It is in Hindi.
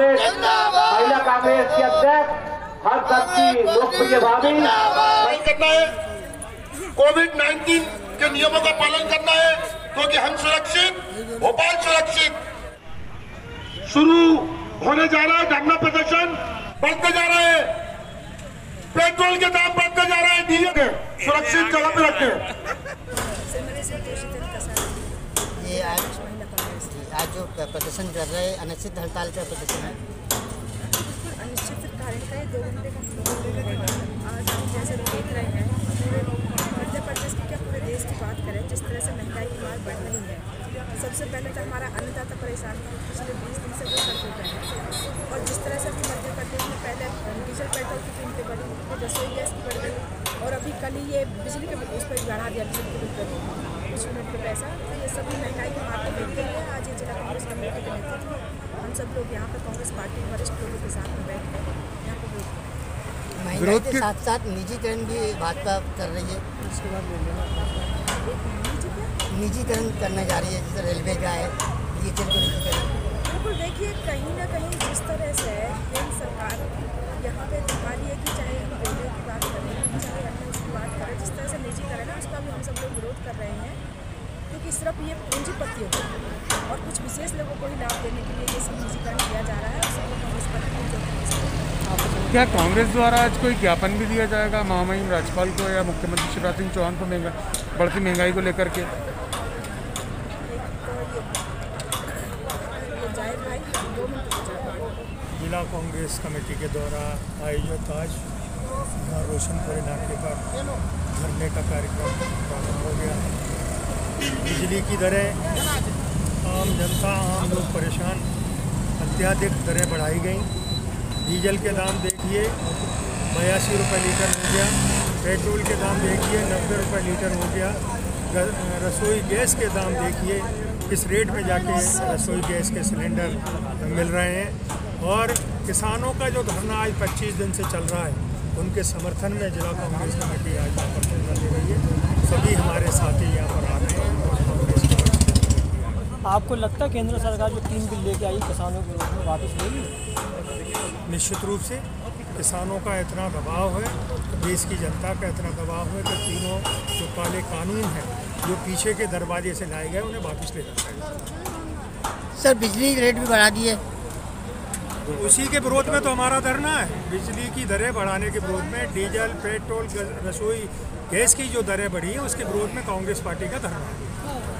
कांग्रेस महिला कांग्रेस की अध्यक्ष हर तक की लोकप्रिय भाभी कोविड 19 के नियमों का पालन करना है क्योंकि हम सुरक्षित भोपाल सुरक्षित। शुरू होने जा रहा है धरना प्रदर्शन। बढ़ते जा रहा है। पेट्रोल के दाम बढ़ते जा रहे हैं डीजल सुरक्षित जगह पे रखें। आज जो प्रदर्शन कर रहे हैं, अनिश्चित हड़ताल का प्रदर्शन है। अनिश्चित हैं मध्य प्रदेश की क्या पूरे देश की बात करें जिस तरह से महँगाई की मार बढ़ रही है सबसे पहले तो हमारा अन्नदाता परेशान था पिछले बीस दिन से है और जिस तरह से मध्य प्रदेश में पहले डीजल पेट्रोल की कीमतें बढ़ी रसोई गैस की बढ़ गई और अभी कल ही ये बिजली के उस पर बढ़ा दिया, बिजली के बिल यूनिट पे पैसा। तो ये सभी महँगाई की मार को देखते हुए आज ये जिला कांग्रेस कमेटी के नेतृत्व में हम सब लोग यहाँ पर कांग्रेस पार्टी वरिष्ठ लोगों के साथ में बैठ कर यहाँ पर विरोध महँगाई के साथ साथ निजीकरण भी भाजपा कर रही है। उसके बाद निजीकरण करने जा रही है जैसे रेलवे का है। को निजीकरण बिल्कुल देखिए कहीं ना कहीं जिस तरह से केंद्र सरकार यहाँ पे दिखा रही है कि चाहे हम रेलवे की बात करें चाहे अन्य उसकी बात करें जिस तरह से निजीकरण है उसका भी हम सब लोग विरोध कर रहे हैं। क्योंकि सिर्फ़ ये पूंजीपतियों को और कुछ विशेष लोगों को ही लाभ देने के लिए ये सब निजीकरण किया जा रहा है और सब लोग कांग्रेस पार्टी क्या कांग्रेस द्वारा आज कोई ज्ञापन भी दिया जाएगा महामहिम राज्यपाल को या मुख्यमंत्री शिवराज सिंह चौहान को महँगा बढ़ती महँगाई को लेकर के? तो जिला कांग्रेस कमेटी के द्वारा आयोजित आज यहाँ रोशनपुरी नाके पर धरने का कार्यक्रम प्रारंभ हो गया। है बिजली की दरें, आम जनता, आम लोग परेशान। अत्याधिक दरें बढ़ाई गई। डीजल के दाम देखिए, बयासी रुपये लीटर हो गया। पेट्रोल के दाम देखिए, नब्बे रुपये लीटर हो गया। रसोई गैस के दाम देखिए, किस रेट में जाके रसोई गैस के सिलेंडर मिल रहे हैं। और किसानों का जो धरना आज 25 दिन से चल रहा है, उनके समर्थन में जिला कांग्रेस कमेटी आज यहाँ पर धरना दे रही है सभी हमारे साथी यहाँ पर आ रहे हैं और कांग्रेस का आपको लगता है केंद्र सरकार जो तीन बिल लेके आई किसानों के विरोध में वापस लेगी निश्चित रूप से किसानों का इतना दबाव है देश की जनता का इतना दबाव है कि तीनों जो काले कानून हैं जो पीछे के दरवाजे से लाए गए उन्हें वापस ले जाना चाहिए सर बिजली रेट भी बढ़ा दिए तो उसी के विरोध में तो हमारा धरना है। बिजली की दरें बढ़ाने के विरोध में डीजल पेट्रोल रसोई गैस की जो दरें बढ़ी हैं उसके विरोध में कांग्रेस पार्टी का धरना है।